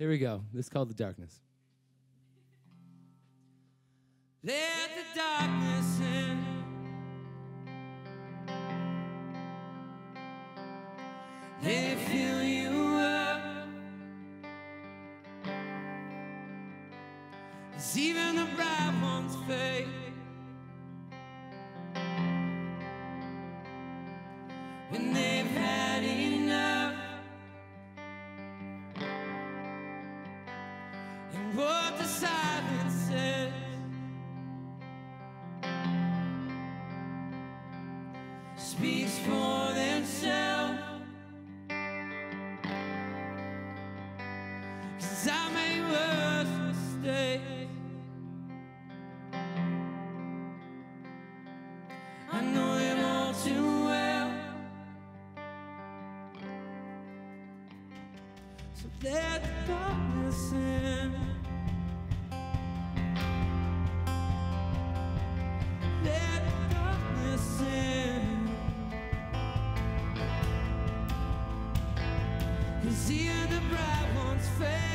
Here we go. This is called The Darkness. Let the darkness in. They fill you up. As even the bright ones fade. When they've had enough. what the silence says. Speaks for themselves. So let darkness in. Let darkness here the bright one's fade.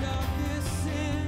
darkest sin.